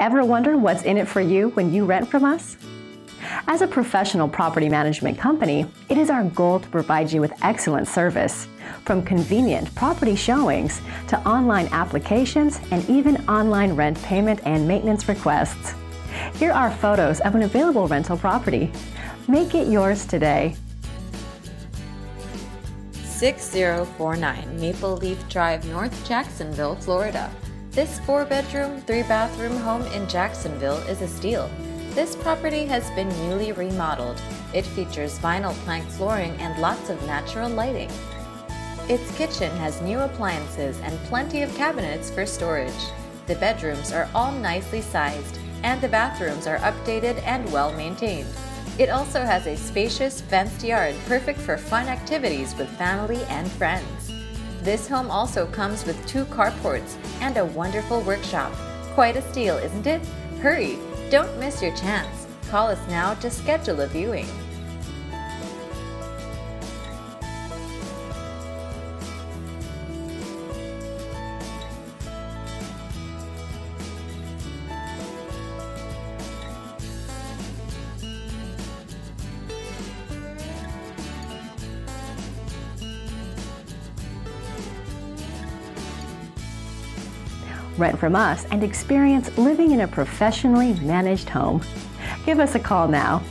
Ever wonder what's in it for you when you rent from us? As a professional property management company, it is our goal to provide you with excellent service, from convenient property showings to online applications and even online rent payment and maintenance requests. Here are photos of an available rental property. Make it yours today. 6049 Maple Leaf Drive, North Jacksonville, Florida. This four bedroom, three bathroom home in Jacksonville is a steal. This property has been newly remodeled. It features vinyl plank flooring and lots of natural lighting. Its kitchen has new appliances and plenty of cabinets for storage. The bedrooms are all nicely sized, and the bathrooms are updated and well maintained. It also has a spacious fenced yard perfect for fun activities with family and friends. This home also comes with two carports and a wonderful workshop. Quite a steal, isn't it? Hurry! Don't miss your chance. Call us now to schedule a viewing. Rent from us and experience living in a professionally managed home. Give us a call now